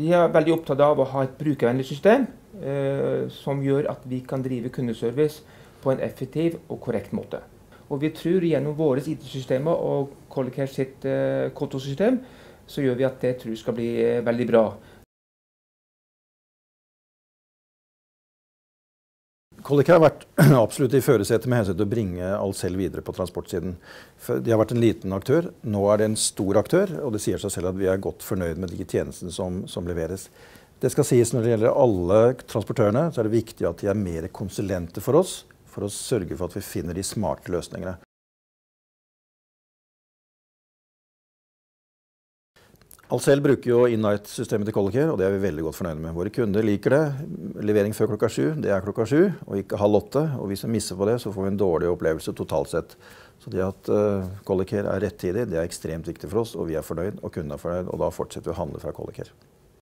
Vi er veldig opptatt av å ha et brukervennlig system eh, som gjør at vi kan drive kundeservice på en effektiv og korrekt måte. Og vi tror gjennom våre IT-systemer og Collicare sitt eh, kontosystem, så gjør vi at det tror skal bli eh, veldig bra. Collicare har vært absolutt i førersetet med hensyn til å bringe Alcel videre på transportsiden. De har vært en liten aktør, nå er det en stor aktør, og det sier seg selv at vi er godt fornøyd med de tjenestene som, som leveres. Det skal sies når det gjelder alle transportørene, så er det viktig at de er mer konsulenter for oss, for å sørge for at vi finner de smarte løsningene. Alcel bruker jo Innight-systemet til Collicare, og det er vi veldig godt fornøyde med. Våre kunder liker det. Levering før klokka sju, det er klokka sju, og ikke halv åtte. Og hvis vi misser på det, så får vi en dårlig opplevelse totalt sett. Så det at uh, Collicare er rettidig, det er ekstremt viktig for oss, og vi er fornøyd, og kundene er fornøyd, og da fortsetter vi å handle fra Collicare.